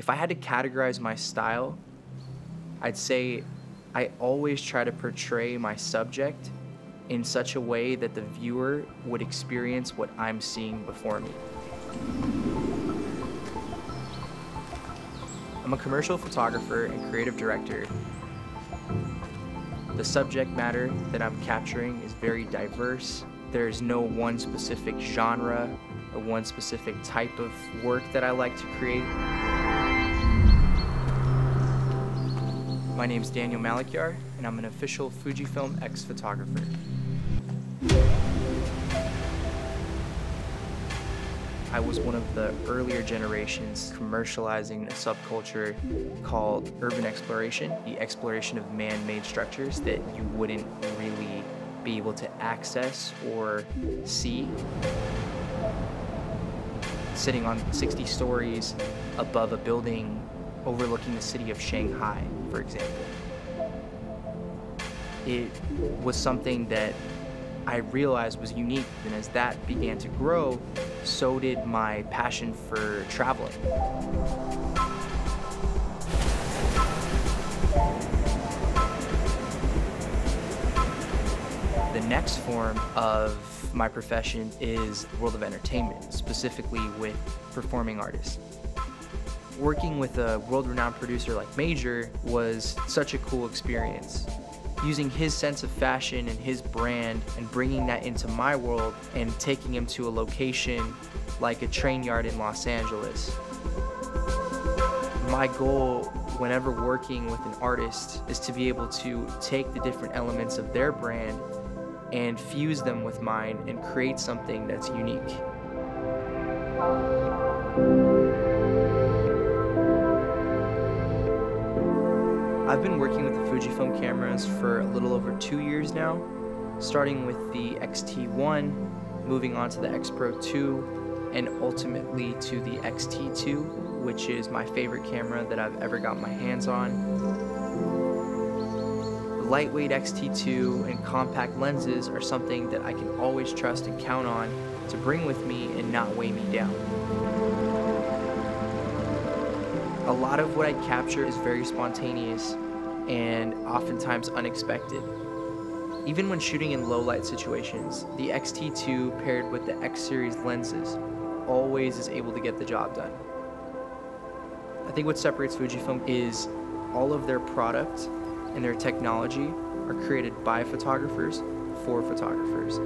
If I had to categorize my style, I'd say I always try to portray my subject in such a way that the viewer would experience what I'm seeing before me. I'm a commercial photographer and creative director. The subject matter that I'm capturing is very diverse. There's no one specific genre or one specific type of work that I like to create. My name is Daniel Malikyar, and I'm an official Fujifilm X photographer. I was one of the earlier generations commercializing a subculture called urban exploration, the exploration of man-made structures that you wouldn't really be able to access or see. Sitting on 60 stories above a building overlooking the city of Shanghai, for example. It was something that I realized was unique, and as that began to grow, so did my passion for traveling. The next form of my profession is the world of entertainment, specifically with performing artists. Working with a world-renowned producer like Major was such a cool experience using his sense of fashion and his brand and bringing that into my world and taking him to a location like a train yard in Los Angeles. My goal whenever working with an artist is to be able to take the different elements of their brand and fuse them with mine and create something that's unique. I've been working with the Fujifilm cameras for a little over two years now, starting with the X-T1, moving on to the X Pro 2, and ultimately to the X-T2, which is my favorite camera that I've ever got my hands on. The lightweight X-T2 and compact lenses are something that I can always trust and count on to bring with me and not weigh me down. A lot of what I capture is very spontaneous and oftentimes unexpected. Even when shooting in low light situations, the X-T2 paired with the X-Series lenses always is able to get the job done. I think what separates Fujifilm is all of their product and their technology are created by photographers for photographers.